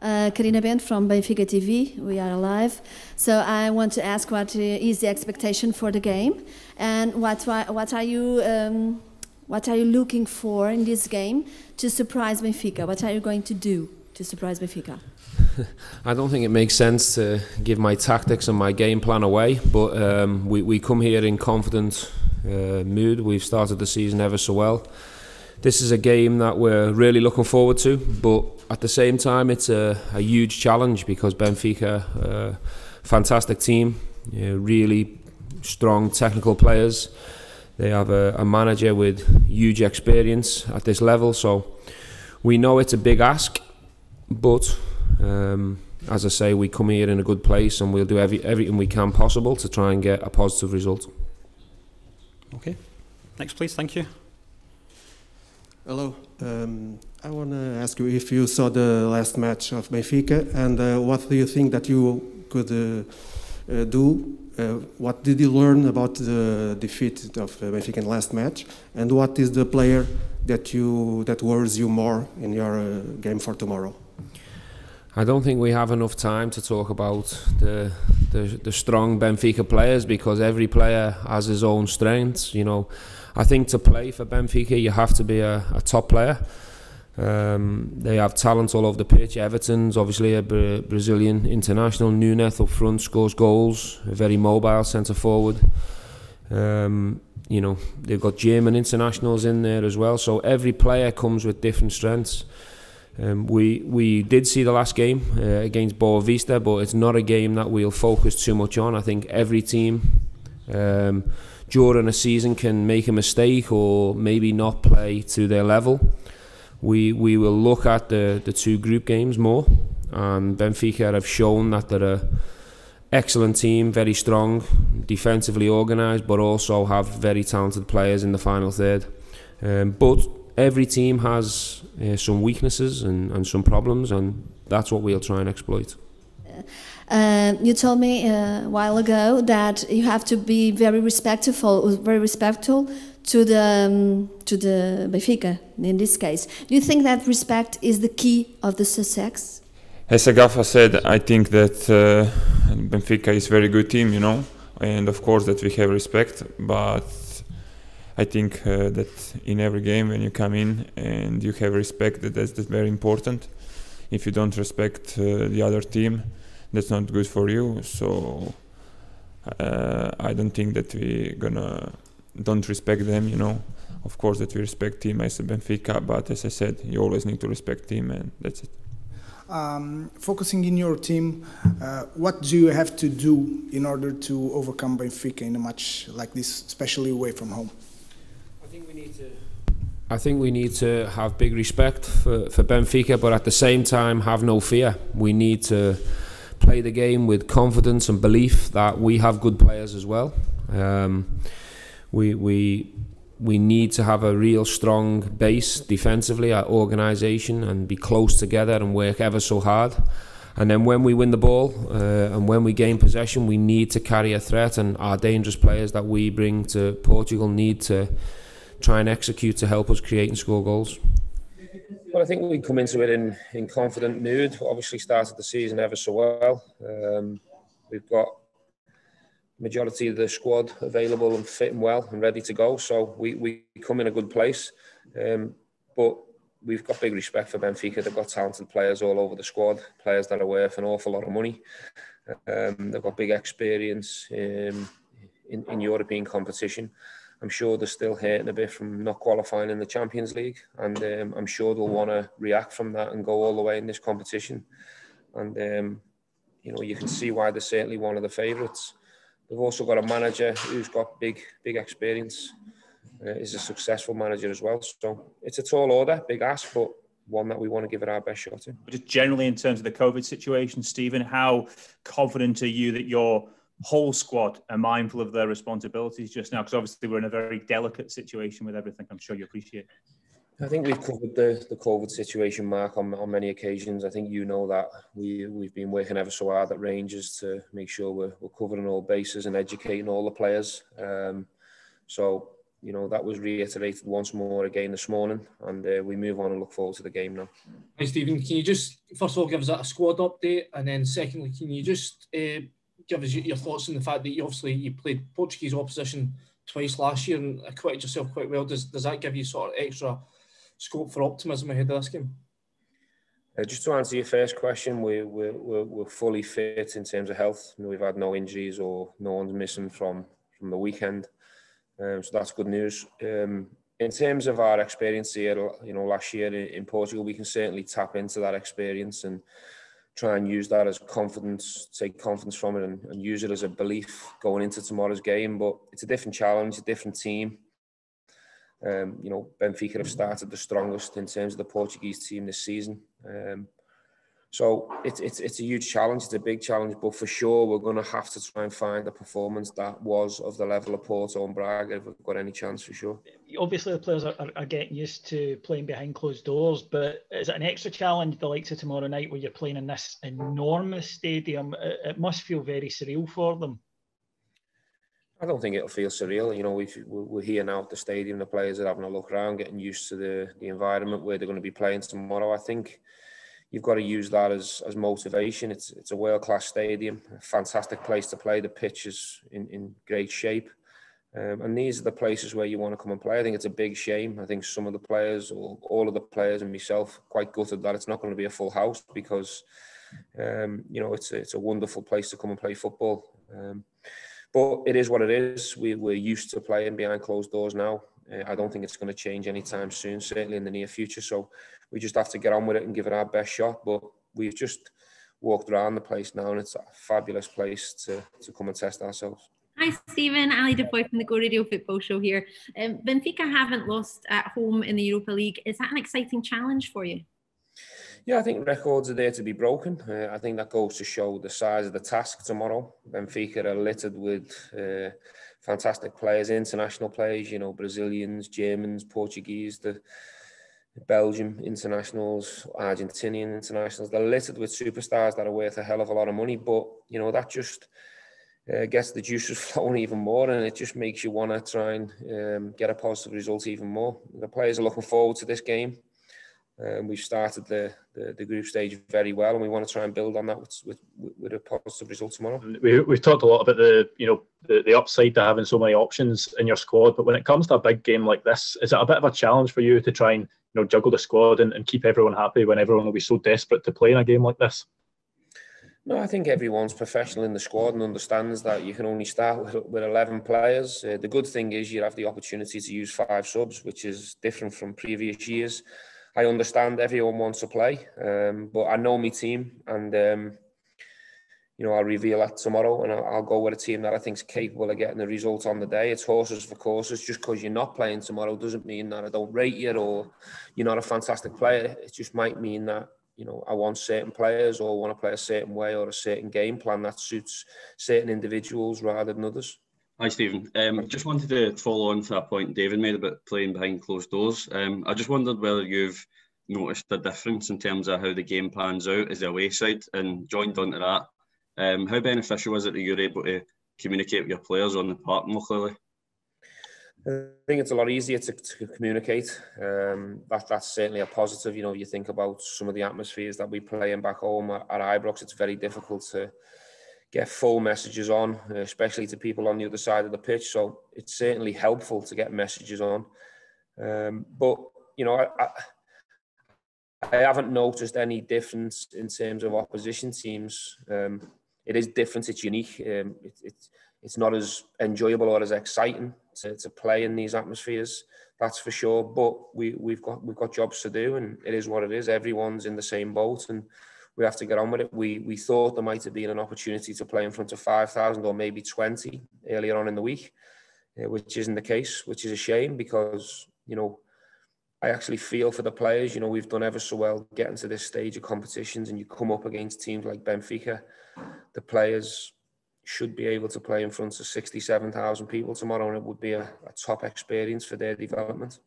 Uh, Karina Bent from Benfica TV. We are live. So I want to ask what is the expectation for the game, and what what are you um, what are you looking for in this game to surprise Benfica? What are you going to do to surprise Benfica? I don't think it makes sense to give my tactics and my game plan away, but um, we, we come here in confident uh, mood. We've started the season ever so well. This is a game that we're really looking forward to, but at the same time, it's a, a huge challenge because Benfica, uh, fantastic team, you know, really strong technical players. They have a, a manager with huge experience at this level, so we know it's a big ask, but um, as I say, we come here in a good place and we'll do every, everything we can possible to try and get a positive result. Okay. Next, please. Thank you. Hello. Um, I want to ask you if you saw the last match of Benfica and uh, what do you think that you could uh, uh, do? Uh, what did you learn about the defeat of Benfica in last match? And what is the player that you that worries you more in your uh, game for tomorrow? I don't think we have enough time to talk about the, the, the strong Benfica players because every player has his own strengths. You know, I think to play for Benfica, you have to be a, a top player. Um, they have talent all over the pitch. Everton's obviously a Bra Brazilian international. Núñez up front scores goals. A very mobile centre forward. Um, you know, they've got German internationals in there as well. So every player comes with different strengths. Um, we we did see the last game uh, against Boavista, but it's not a game that we'll focus too much on. I think every team um, during a season can make a mistake or maybe not play to their level. We we will look at the the two group games more, and Benfica have shown that they're a excellent team, very strong, defensively organised, but also have very talented players in the final third. Um, but every team has uh, some weaknesses and, and some problems, and that's what we'll try and exploit. Uh, you told me uh, a while ago that you have to be very respectful, very respectful to the um, to the Benfica in this case. Do you think that respect is the key of the success? As Agafa said, I think that uh, Benfica is a very good team, you know, and of course that we have respect, but I think uh, that in every game when you come in and you have respect, that that's, that's very important. If you don't respect uh, the other team, that's not good for you. So uh, I don't think that we gonna don't respect them. You know, of course that we respect team as Benfica, but as I said, you always need to respect team, and that's it. Um, focusing in your team, uh, what do you have to do in order to overcome Benfica in a match like this, especially away from home? I think we need to. I think we need to have big respect for, for Benfica, but at the same time have no fear. We need to play the game with confidence and belief that we have good players as well. Um, we we we need to have a real strong base defensively, our organisation, and be close together and work ever so hard. And then when we win the ball uh, and when we gain possession, we need to carry a threat, and our dangerous players that we bring to Portugal need to try and execute to help us create and score goals? I think we come into it in, in confident mood. Obviously, started the season ever so well. Um, we've got majority of the squad available and fitting well and ready to go. So we, we come in a good place. Um, but we've got big respect for Benfica. They've got talented players all over the squad, players that are worth an awful lot of money. Um, they've got big experience um, in, in European competition. I'm sure they're still hurting a bit from not qualifying in the Champions League, and um, I'm sure they'll want to react from that and go all the way in this competition. And um, you know, you can see why they're certainly one of the favourites. They've also got a manager who's got big, big experience. Uh, is a successful manager as well. So it's a tall order, big ask, but one that we want to give it our best shot in. Just generally, in terms of the COVID situation, Steven, how confident are you that you're whole squad are mindful of their responsibilities just now? Because obviously we're in a very delicate situation with everything. I'm sure you appreciate. I think we've covered the, the COVID situation, Mark, on, on many occasions. I think you know that we we've been working ever so hard at Rangers to make sure we're, we're covering all bases and educating all the players. Um, so you know that was reiterated once more again this morning, and uh, we move on and look forward to the game now. Hi Steven, can you just first of all give us a squad update, and then secondly, can you just uh, give us your thoughts on the fact that you obviously you played Portuguese opposition twice last year and acquitted yourself quite well. Does does that give you sort of extra scope for optimism ahead of this game? Uh, just to answer your first question, we, we, we're, we're fully fit in terms of health. we've had no injuries or no one's missing from, from the weekend. Um, so that's good news. Um, in terms of our experience here, you know, last year in, in Portugal, we can certainly tap into that experience and try and use that as confidence, take confidence from it and, and use it as a belief going into tomorrow's game. But it's a different challenge, a different team. Um, you know, Benfica have started the strongest in terms of the Portuguese team this season. Um, so it's, it's, it's a huge challenge, it's a big challenge, but for sure we're going to have to try and find a performance that was of the level of Porto and Braga if we've got any chance for sure. Obviously, the players are, are, getting used to playing behind closed doors, but is it an extra challenge the likes of tomorrow night where you're playing in this enormous stadium? It, it must feel very surreal for them. I don't think it'll feel surreal. You know, we we're here now at the stadium. The players are having a look around, getting used to the the environment where they're going to be playing tomorrow. I think you've got to use that as as motivation. It's it's a world class stadium, a fantastic place to play. The pitch is in in great shape. Um, and these are the places where you want to come and play. I think it's a big shame. I think some of the players, or all of the players, and myself, quite gutted that it's not going to be a full house because, um, you know, it's a, it's a wonderful place to come and play football. Um, but it is what it is. We, we're used to playing behind closed doors now. Uh, I don't think it's going to change anytime soon, certainly in the near future. So we just have to get on with it and give it our best shot. But we've just walked around the place now, and it's a fabulous place to, to come and test ourselves. Hi, Steven. Ali DeBoy from the Go Radio Football Show here. Um, Benfica haven't lost at home in the Europa League. Is that an exciting challenge for you? Yeah, I think records are there to be broken. Uh, I think that goes to show the size of the task tomorrow. Benfica are littered with uh, fantastic players, international players, you know, Brazilians, Germans, Portuguese, the Belgium internationals, Argentinian internationals. They're littered with superstars that are worth a hell of a lot of money. But, you know, that just uh, gets the juices flowing even more and it just makes you want to try and um, get a positive result even more. The players are looking forward to this game. Um, we've started the, the, the group stage very well, and we want to try and build on that with with, with a positive result tomorrow. We, we've talked a lot about the you know the, the upside to having so many options in your squad, but when it comes to a big game like this, is it a bit of a challenge for you to try and you know juggle the squad and, and keep everyone happy when everyone will be so desperate to play in a game like this? No, I think everyone's professional in the squad and understands that you can only start with, with 11 players. Uh, the good thing is you have the opportunity to use five subs, which is different from previous years. I understand everyone wants to play, um, but I know my team, and um, you know I'll reveal that tomorrow, and I'll, I'll, go with a team that I think is capable of getting the result on the day. It's horses for courses. Just because you're not playing tomorrow doesn't mean that I don't rate you or you're not a fantastic player. It just might mean that you know I want certain players or want to play a certain way or a certain game plan that suits certain individuals rather than others. Hi, Steven. Um, just wanted to follow on to that point David made about playing behind closed doors. Um, I just wondered whether you've noticed a difference in terms of how the game pans out as the away side and joined onto that. Um, how beneficial is it that you're able to communicate with your players on the park more clearly? I think it's a lot easier to, to communicate. Um, that, that's certainly a positive. You know, you think about some of the atmospheres that we play in back home at, at Ibrox, it's very difficult to get full messages on, especially to people on the other side of the pitch. So it's certainly helpful to get messages on. Um, but you know, I, I, I, haven't noticed any difference in terms of opposition teams. Um, it is different. It's unique. Um, it, it's it's not as enjoyable or as exciting to, to play in these atmospheres. That's for sure. But we we've got we've got jobs to do, and it is what it is. Everyone's in the same boat, and we have to get on with it. We we thought there might have been an opportunity to play in front of 5,000 or maybe 20 earlier on in the week, uh, which isn't the case, which is a shame because, you know, I actually feel for the players. You know, we've done ever so well getting to this stage of competitions and you come up against teams like Benfica. The players should be able to play in front of 67,000 people tomorrow and it would be a, a top experience for their development.